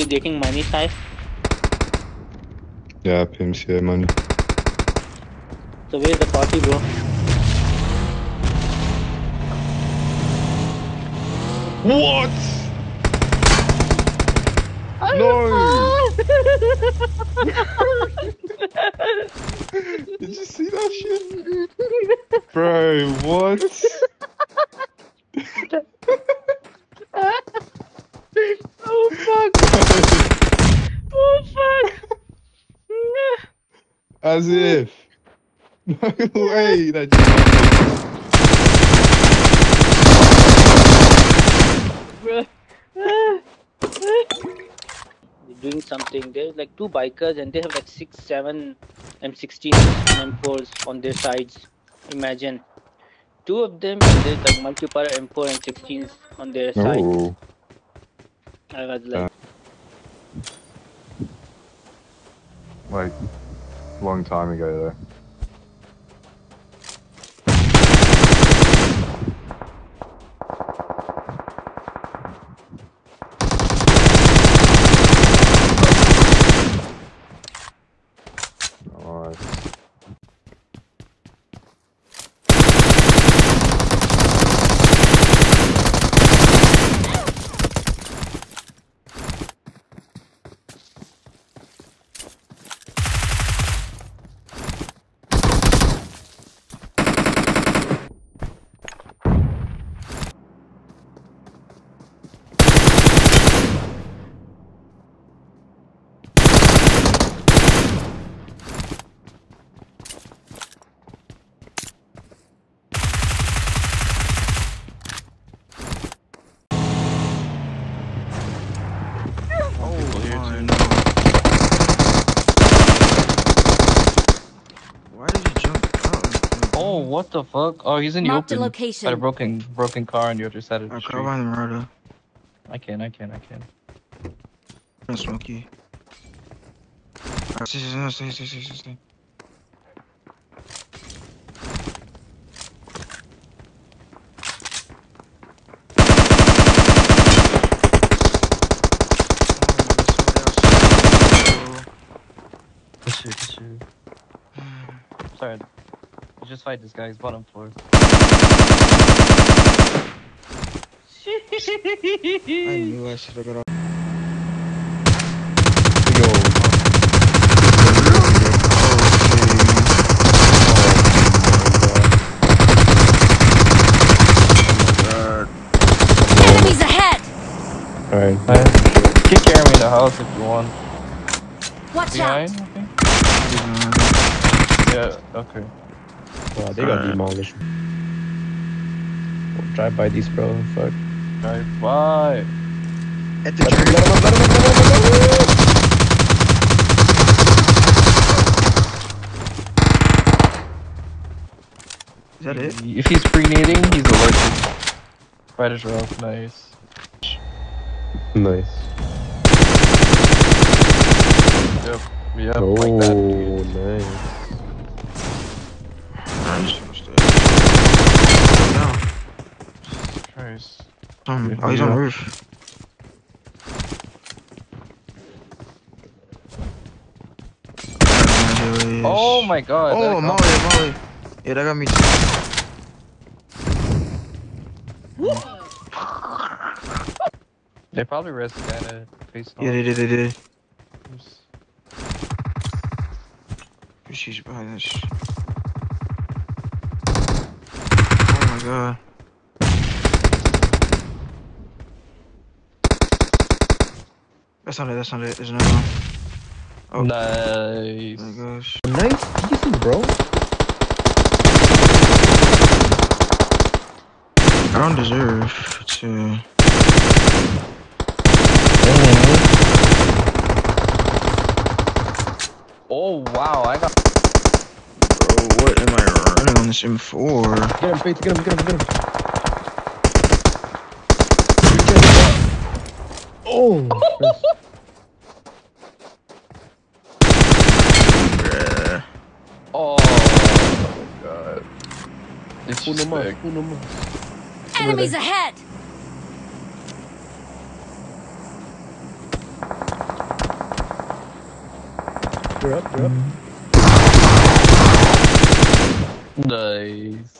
you getting money, Sai? Yeah, pimps, yeah, money. So where's the party, bro? What? Oh, no! Did you see that shit? Bro, what? oh fuck! Oh fuck! As if. No way that just Bro. They're doing something. There's like two bikers and they have like six, seven M16 M4s on their sides. Imagine. Two of them and there's like multiple M4 and 16s on their sides. Oh. I was like, Like, long time ago though. Nice. People here my too. no. Why did you jump out? Oh, what the fuck? Oh, he's in the Marked a open. location. Got a broken, broken car on the other side of the I street. caught behind the murder. I can, I can, I can. I'm smoky. Alright, stay, stay, stay, stay, stay, stay, stay. Good shit. Sorry. You just fight this guy, he's bottom floor. I knew I should have got off. God. Oh, Enemies ahead! Alright. Alright. You can carry me in the house if you want. Watch Behind? out! Okay. Yeah, okay. Wow, they got Alright. demolished. We'll drive by these, bro. Fuck. Alright, bye. At the Let him, tree. let him up, let him up, let him up, let him up. Is that it? If he's pre-nading, he's alerted. Right as well, nice. Nice. Yep, yep, Oh, like that. Oh, dude. nice. I'm just gonna stay. No. Um, oh, he's on the roof. Oh my god. Oh, that- Molly, Molly. Yeah, that got me. too. They probably rest kinda face Yeah, they did, they did. Oops. She's behind us. Oh my god. That's not it, that's not it. There's another one. Oh. Nice. Oh my gosh. Nice pieces, bro. I don't deserve to. Oh wow, I got Bro, what am I running on this M4? Get him, Faith. Get him, get him, get him. Oh! Pull them. Pull them. Enemies ahead. They're up. They're up. Nice.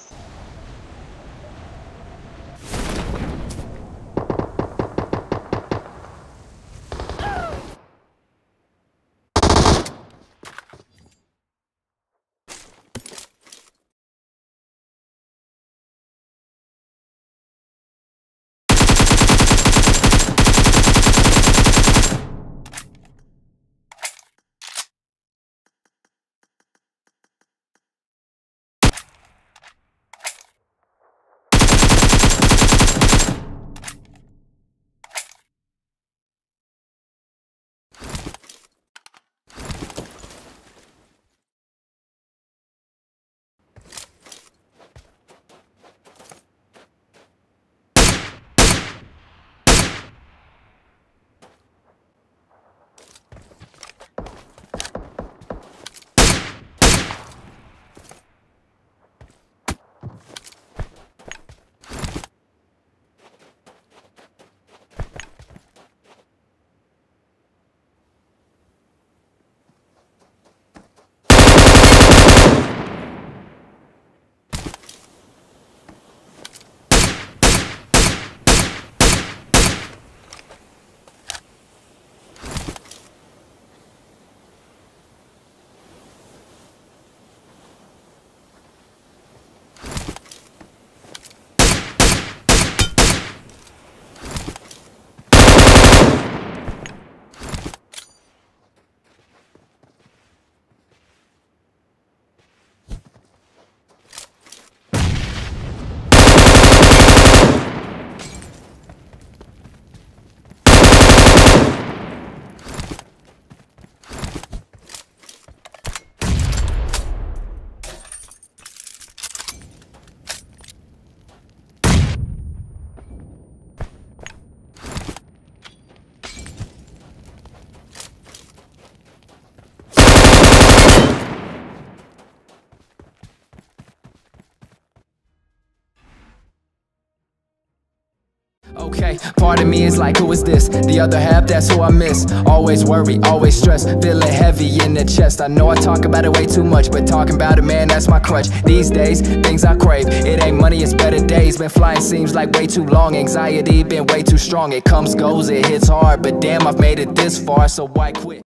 Okay, part of me is like, who is this? The other half, that's who I miss. Always worry, always stress, feeling heavy in the chest. I know I talk about it way too much, but talking about it, man, that's my crutch. These days, things I crave, it ain't money, it's better days. Been flying seems like way too long, anxiety been way too strong. It comes, goes, it hits hard, but damn, I've made it this far, so why quit?